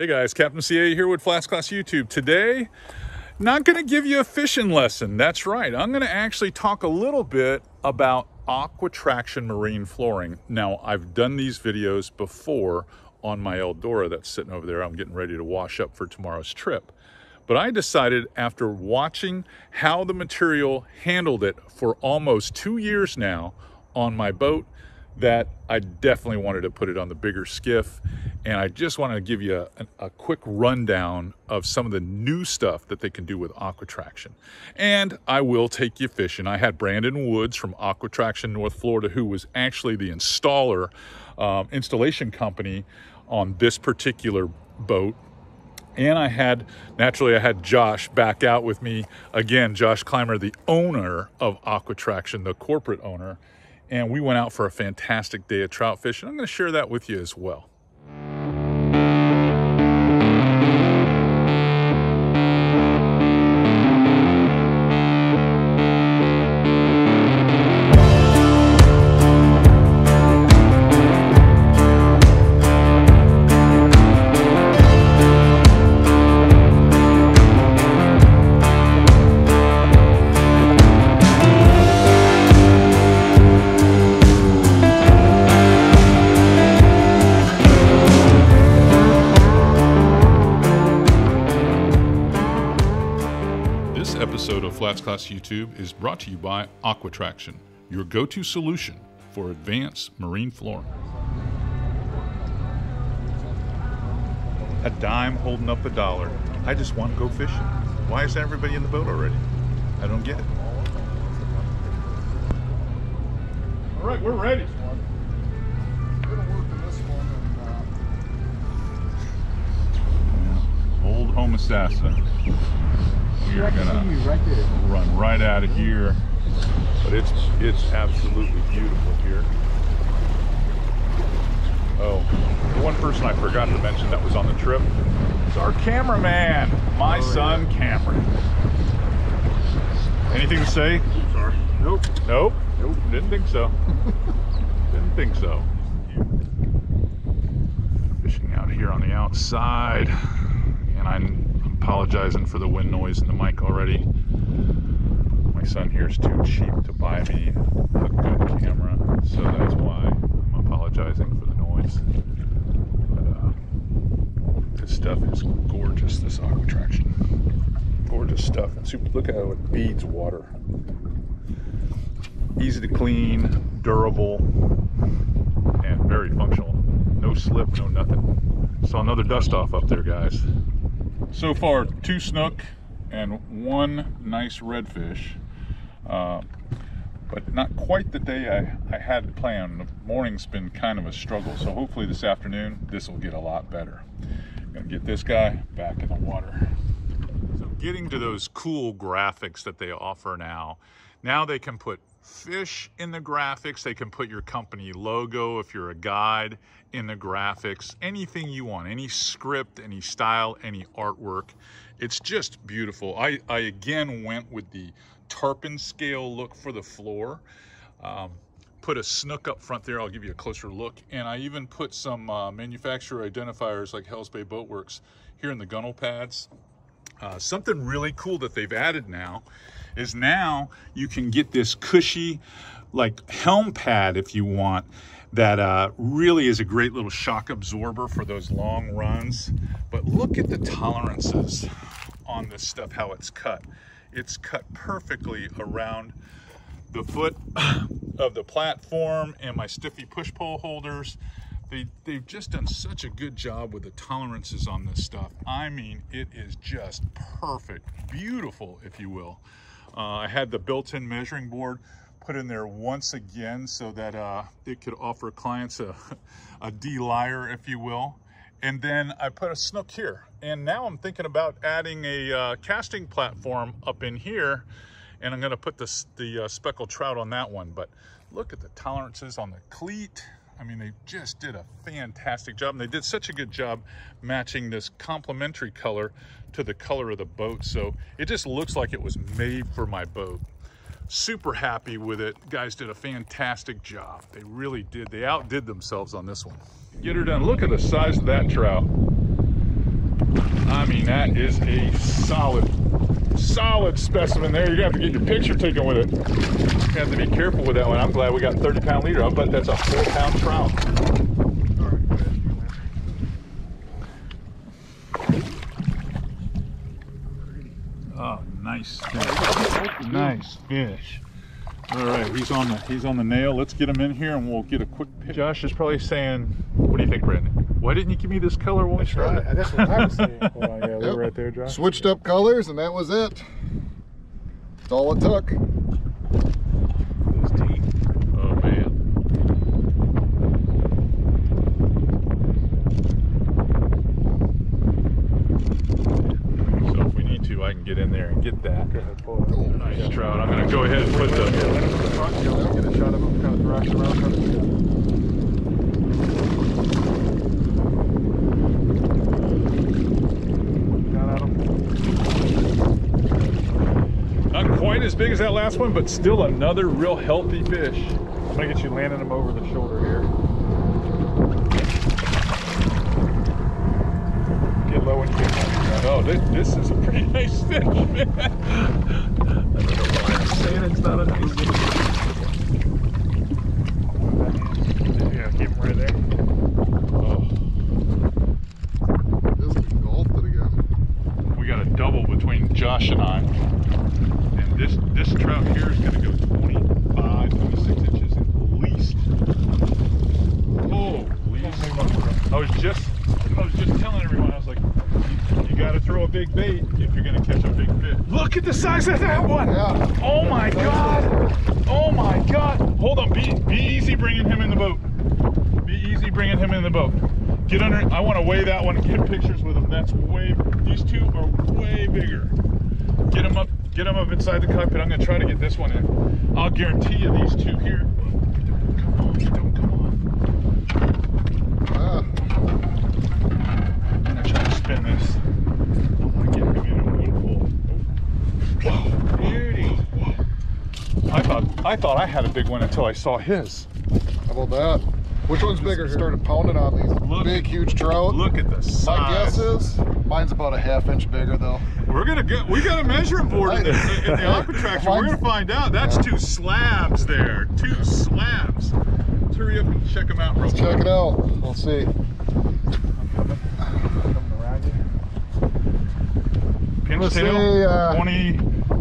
Hey guys, Captain CA here with Flats Class YouTube. Today, not to give you a fishing lesson. That's right. I'm to actually talk a little bit about Aqua Traction marine flooring. Now, I've done these videos before on my Eldora that's sitting over there. I'm getting ready to wash up for tomorrow's trip. But I decided after watching how the material handled it for almost two years now on my boat that I definitely wanted to put it on the bigger skiff. And I just wanted to give you a, a, quick rundown of some of the new stuff that they can do with Aqua Traction. And I will take you fishing. I had Brandon Woods from Aqua Traction North Florida, who was actually the installer, um, installation company on this particular boat. And I had, naturally, I had Josh back out with me. Again, Josh Clymer, the owner of Aqua Traction, the corporate owner and we went out for a fantastic day of trout fishing. I'm going to share that with you as well. Episode of Flats Class YouTube is brought to you by Aqua Traction, your go-to solution for advanced marine flooring. A dime holding up a dollar. I just want to go fishing. Why is everybody in the boat already? I don't get it. All right, we're ready. Old Homosassa are gonna right run right out of mm-hmm. here. But it's it's absolutely beautiful here. Oh, the one person I forgot to mention that was on the trip is our cameraman, my oh, son yeah. Cameron. Anything to say? Sorry. Nope. Nope. Nope. Didn't think so. Didn't think so. Fishing out here on the outside, and I'm apologizing for the wind noise in the mic already. My son here is too cheap to buy me a good camera, so that's why I'm apologizing for the noise. But uh, this stuff is gorgeous, this Aqua Traction. Gorgeous stuff. And super, look at how it beads water. Easy to clean, durable, and very functional. No slip, no nothing. Saw another dust off up there, guys. So far, two snook and one nice redfish. Uh, but not quite the day I, I had planned. The morning's been kind of a struggle, so hopefully this afternoon, this will get a lot better. I'm gonna get this guy back in the water. So getting to those cool graphics that they offer now, now they can put fish in the graphics. They can put your company logo if you're a guide in the graphics. Anything you want, any script, any style, any artwork. It's just beautiful. I, I again went with the tarpon scale look for the floor. Um, put a snook up front there. I'll give you a closer look. And I even put some uh, manufacturer identifiers like Hells Bay Boatworks here in the gunnel pads. Uh, something really cool that they've added now is now you can get this cushy like helm pad if you want that uh, really is a great little shock absorber for those long runs. But look at the tolerances on this stuff, how it's cut. It's cut perfectly around the foot of the platform and my stiffy push pole holders. They, they've just done such a good job with the tolerances on this stuff. I mean, it is just perfect, beautiful, if you will. Uh, I had the built-in measuring board put in there once again so that uh, it could offer clients a, a D-lyre, if you will. And then I put a snook here. And now I'm thinking about adding a uh, casting platform up in here. And I'm gonna put this, the uh, speckled trout on that one. But look at the tolerances on the cleat. I mean, they just did a fantastic job. And they did such a good job matching this complementary color to the color of the boat. So it just looks like it was made for my boat. Super happy with it. Guys did a fantastic job. They really did. They outdid themselves on this one. Get her done. Look at the size of that trout. I mean, that is a solid, solid specimen there. You're gonna have to get your picture taken with it. You have to be careful with that one. I'm glad we got 30 pound leader. I'll bet that's a four pound trout. Oh, nice fish. Nice fish. All right, he's on the he's on the nail. Let's get him in here and we'll get a quick pic. Josh is probably saying, "What do you think, Brandon? Why didn't you give me this color when we started?" That's what I was saying. Hold on, yeah, Yep. right there, Josh. Switched up colors, and that was it. That's all it took. Oh man. So if we need to, I can get in there and get that. Nice trout. I'm gonna go ahead and put the. Get a shot of him kind of thrashing around. trying to- Got at him. Not quite as big as that last one, but still another real healthy fish. I'm gonna get you landing them over the shoulder here. Get low and get. Oh, this, this is a pretty nice fish, man. I don't know why I'm saying it's not a nice fish. Yeah, keep him right there. Oh, Just engulfed it again. we got a double between Josh and I. And this this trout here is going to go 25, 26 inches at least. Oh, please. I was just I was just telling everyone, I was like, you, you got to throw a big bait if you're going to catch a big fish. Look at the size of that one. Yeah. Oh my god! Oh my god! Hold on, be be easy bringing him in the boat. Be easy bringing him in the boat. Get under. I want to weigh that one and get pictures with him. That's way. These two are way bigger. Get him up. Get him up inside the cockpit. I'm gonna try to get this one in. I'll guarantee you these two here. Come on, don't come on. Ah, I'm gonna try to spin this. I want to get him in in one pull. Whoa, beauty. I thought I thought I had a big one until I saw his. how about that? Which one's bigger? Started pounding on these Look- big, huge trout. Look at the size. My guess is mine's about a half inch bigger though. We're gonna get we got a measuring board in the, in the aqua traction. We're gonna find out. That's two slabs there. Two slabs. Let's hurry up and check them out real Let's quick. check it out. We'll see. Coming around you. Pinch Let's tail, say, uh, 20,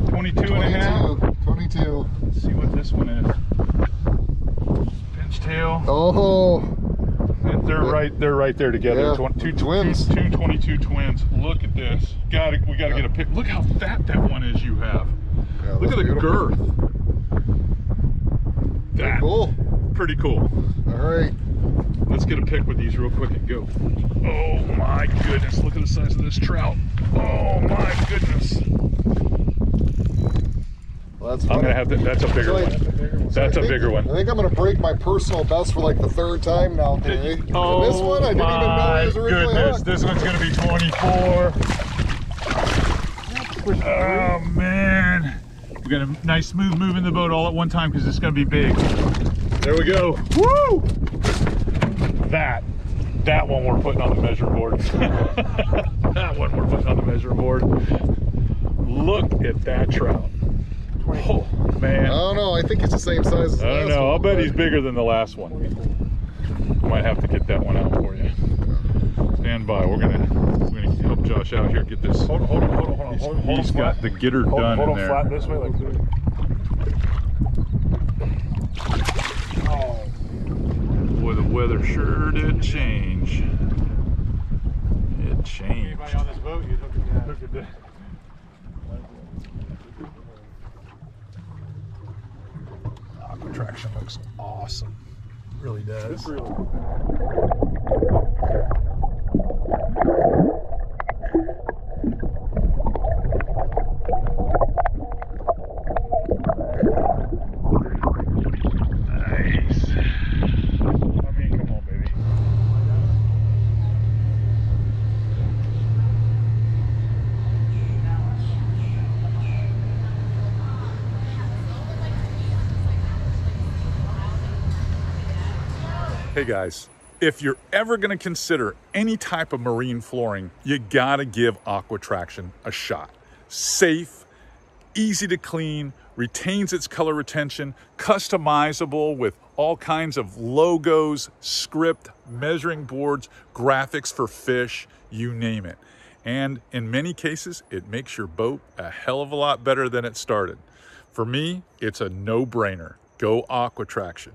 22 and a half. 22. 22. Let's see what this one is. Pinch tail. Oh, They're right. They're right there together. Yeah, two, twins. Two, two 22 twins. Look at this. Got to We got to get a pic. Look how fat that one is. You have. yeah, Look at the beautiful. girth. That, cool. Pretty cool. All right. Let's get a pic with these real quick and go. Oh my goodness, look at the size of this trout. Oh my goodness. Well, that's I'm gonna have to, that's a bigger one. That's a think- bigger one. I think I'm gonna break my personal best for like the third time now today. Oh this one I didn't even know oh my was originally goodness, hooked. this one's gonna be 24. Oh man. We got a nice smooth move in the boat all at one time because it's gonna be big. There we go. Woo! That, that one we're putting on the measuring board. that one we're putting on the measuring board. Look at that trout. Oh man. I don't know. I think it's the same size as the I don't know. One, I'll bet but- he's bigger than the last one. Might have to get that one out for you. Stand by. We're gonna we're gonna help Josh out here. Get this. Hold on, hold on, hold on, hold on. He's- Hold, hold he's him got flat. the getter hold, done hold in him there. flat this way, like Oh, Boy, the weather sure did change. It changed. anybody on this boat, you'd hook it down. Hook it down. Aqua traction looks awesome. Really does. Really. Nice. I mean, come on, baby. Hey guys, if you're ever going to consider any type of marine flooring, you got to give Aqua Traction a shot. Safe, easy to clean, retains its color retention, customizable with all kinds of logos, script, measuring boards, graphics for fish, you name it. And in many cases, it makes your boat a hell of a lot better than it started. For me, it's a no-brainer. Go Aqua Traction.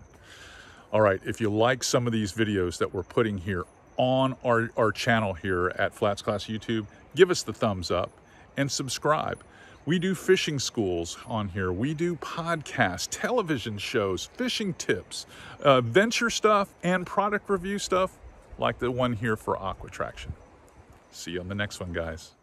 All right, if you like some of these videos that we're putting here on our, our channel here at Flats Class YouTube, give us the thumbs up and subscribe. We do fishing schools on here. We do podcasts, television shows, fishing tips, uh, venture stuff, and product review stuff like the one here for Aqua Traction. See you on the next one, guys.